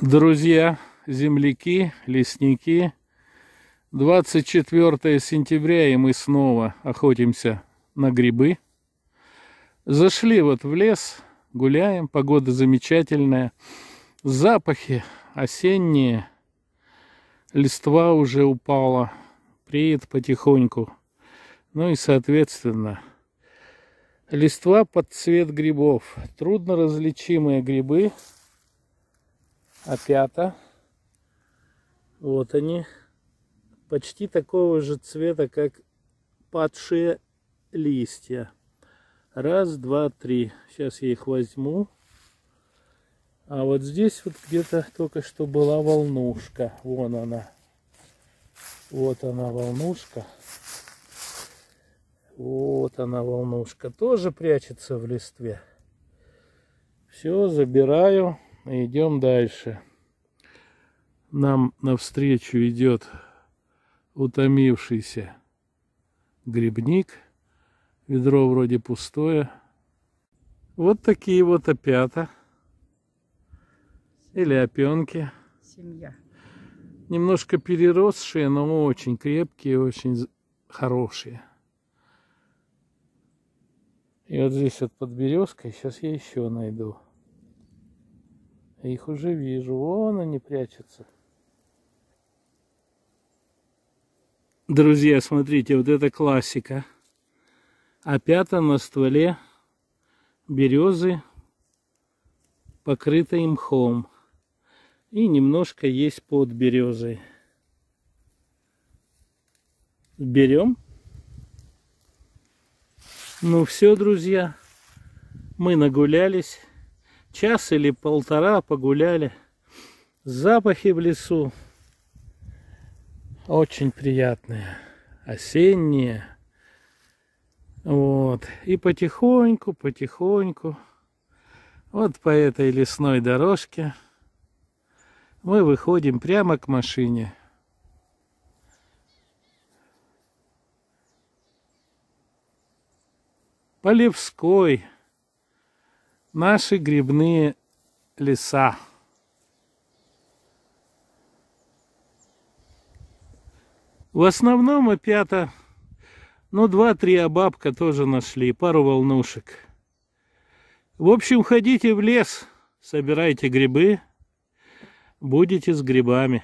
Друзья, земляки, лесники, 24 сентября, и мы снова охотимся на грибы. Зашли вот в лес, гуляем, погода замечательная, запахи осенние, листва уже упала, преет потихоньку. Ну и, соответственно, листва под цвет грибов. Трудно различимые грибы – опята. Вот они. Почти такого же цвета, как падшие листья. Раз, два, три. Сейчас я их возьму. А вот здесь вот где-то только что была волнушка. Вон она. Вот она волнушка. Вот она волнушка. Тоже прячется в листве. Все, забираю. Идем дальше. Нам навстречу идет утомившийся грибник. Ведро вроде пустое. Вот такие вот опята. Или опенки. Семья. Немножко переросшие, но очень крепкие, очень хорошие. И вот здесь вот под березкой, сейчас я еще найду. Их уже вижу. Вон они прячутся. Друзья, смотрите, вот это классика. Опята на стволе березы, покрытой мхом. И немножко есть под березой. Берем. Ну все, друзья, мы нагулялись час или полтора погуляли. Запахи в лесу очень приятные, осенние. Вот. И потихоньку, потихоньку, вот по этой лесной дорожке мы выходим прямо к машине. Полевской наши грибные леса. В основном опята, ну, два-три обабка тоже нашли, пару волнушек. В общем, ходите в лес, собирайте грибы, будете с грибами.